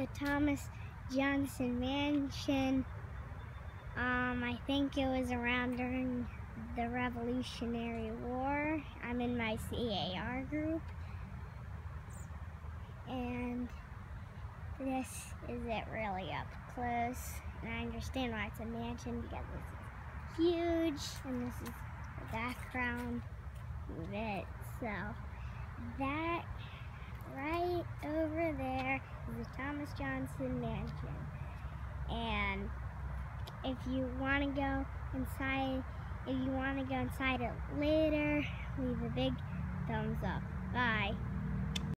the Thomas Johnson Mansion. Um, I think it was around during the Revolutionary War. I'm in my CAR group. And this is it really up close. And I understand why it's a mansion because this is huge and this is the background of it. So that right over there is the Thomas Johnson Mansion. And if you want to go inside, if you want to go inside it later, leave a big thumbs up. Bye.